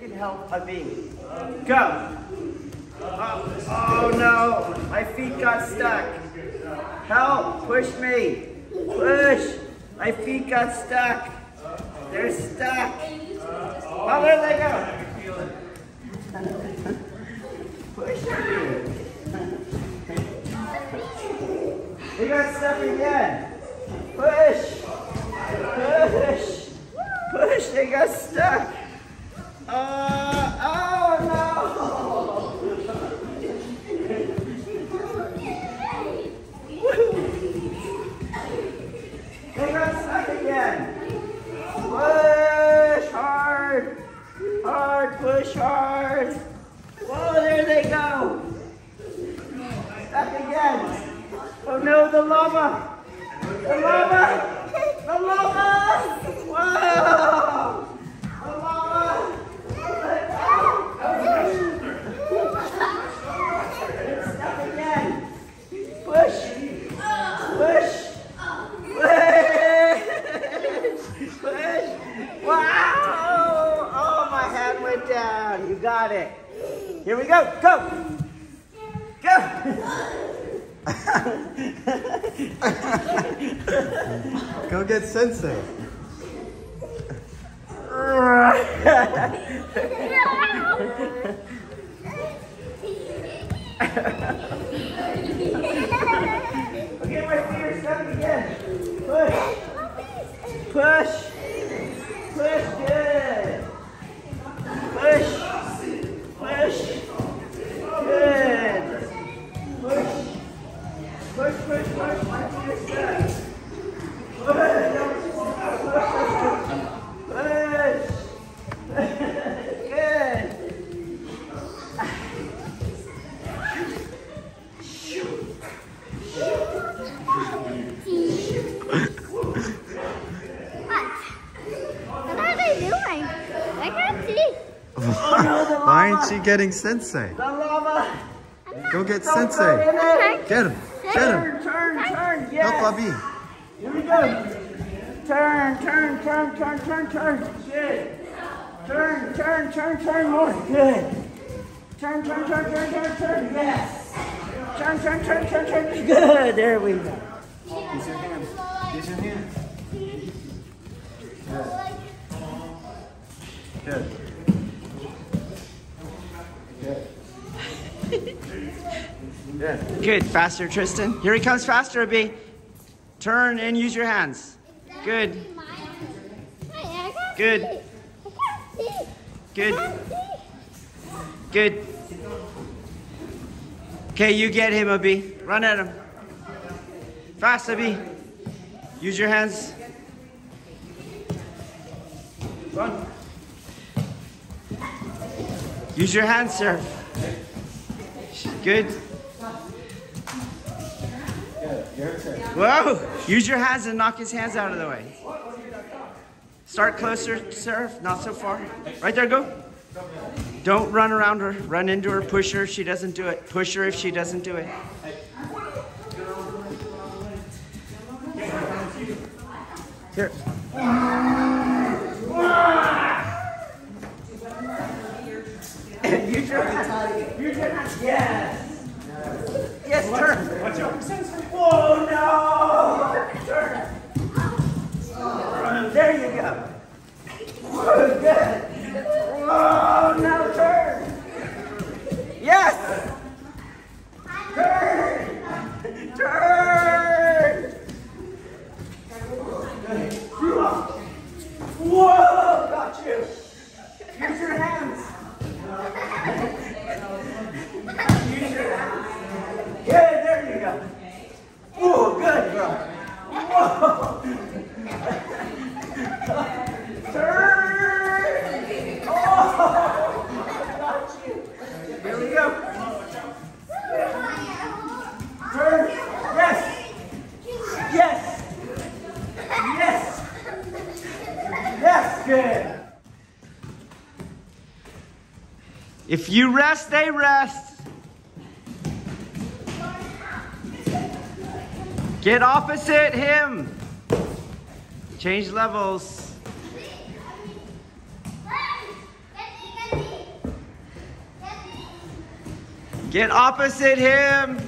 can help Abi. Go. Oh, no, my feet got stuck. Help, push me. Push. My feet got stuck. They're stuck. Oh, there they go. Push me. They got stuck again. Push. Push. Push. They got stuck. Uh, oh no. They got stuck again. Push hard. Hard. Push hard. Whoa, there they go. Stuck again. Oh no, the lava! The lava! The lava! Whoa! The lava! It's stuck again. Push! Push! Push! Push! Wow! Oh, my hand went down. You got it. Here we go. Go! Go! Go get Sensei. Okay, my feet are stuck again. Push. Push. Push. Good. Push. Push. Good. Push. Push, push, push. My feet are stuck. Push. Push. Good. What are they doing? I can't see. Oh no, the lava. Why aren't you getting Sensei? The. Go get Don't Sensei. Get him. Get him. Turn, turn, turn. Yes. Help Abi. Here we go. Turn, turn, turn, turn, turn, turn. Good. Turn, turn, turn, turn more. Good. Turn, turn, turn, turn, turn, turn. Yes. Turn, turn, turn, turn, turn. Good. There we go. Use your hands. Use your hands. Good. Good. Good. Good. Faster, Tristan. Here he comes faster, Abby. Turn and use your hands. Good. Good. Good. Good. Okay, you get him, Abby. Run at him. Fast, Abby. Use your hands. Run. Use your hands, sir. Good. Whoa! Use your hands and knock his hands out of the way. Start closer, sir. Not so far. Right there, go. Don't run around her. Run into her. Push her if she doesn't do it. Push her if she doesn't do it. Here. Use your hands. Use your hands. Yes. Yes, turn. Watch out. Whoa, no! Turn. There you go. Whoa, good. Whoa, now turn. If you rest, they rest. Get opposite him. Change levels. Get opposite him.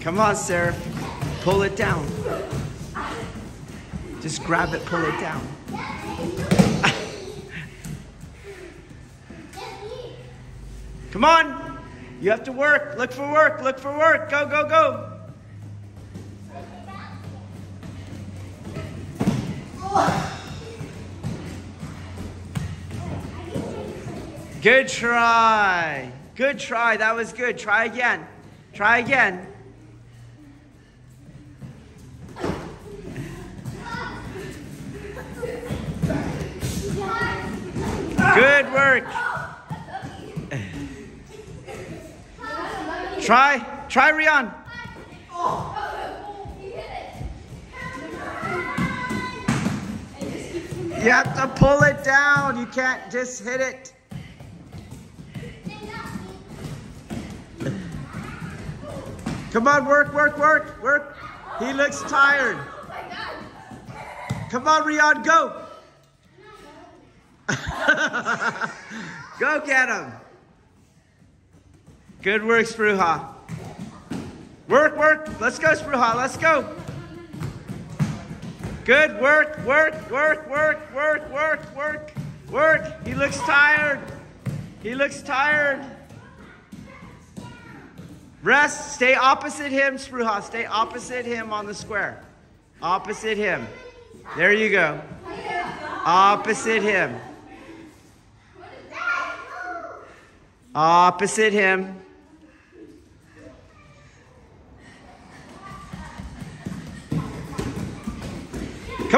Come on, Sarah. Pull it down. Just grab it, pull it down. Come on. You have to work. Look for work. Look for work. Go, go, go. Good try. Good try. That was good. Try again. Try again. Try. Try, Rian. You have to pull it down. You can't just hit it. Come on, work, work, work, work. He looks tired. Come on, Rian, go. go get him. Good work, Spruha. Work, work. Let's go, Spruha. Let's go. Good work, work, work, work, work, work, work, work. He looks tired. He looks tired. Rest. Stay opposite him, Spruha. Stay opposite him on the square. Opposite him. There you go. Opposite him. Opposite him.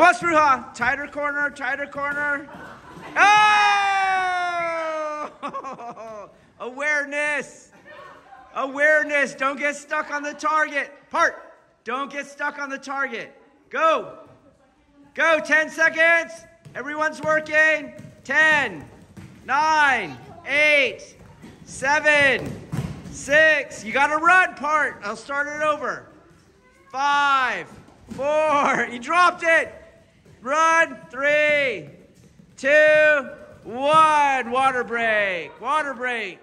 Come on, Spruha. Tighter corner, tighter corner. Oh! Awareness. Awareness. Don't get stuck on the target. Part. Don't get stuck on the target. Go. Go. 10 seconds. Everyone's working. 10, 9, 8, 7, 6. You got to run, Part. I'll start it over. 5, 4. You dropped it. Run. Three, two, one. Water break. Water break.